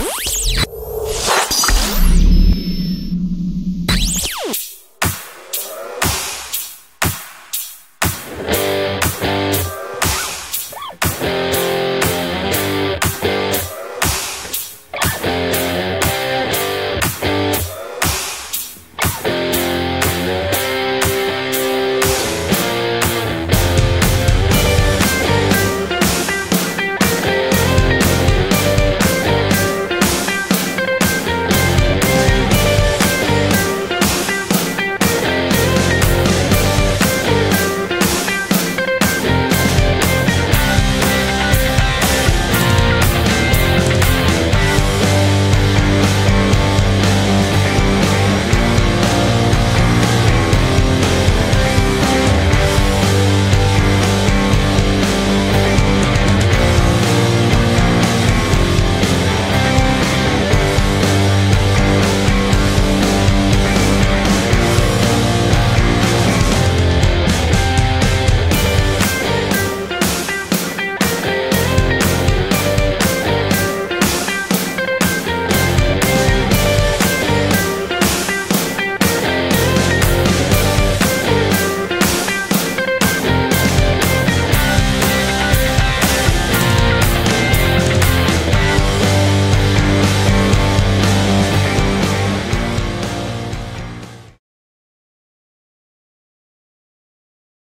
Bye.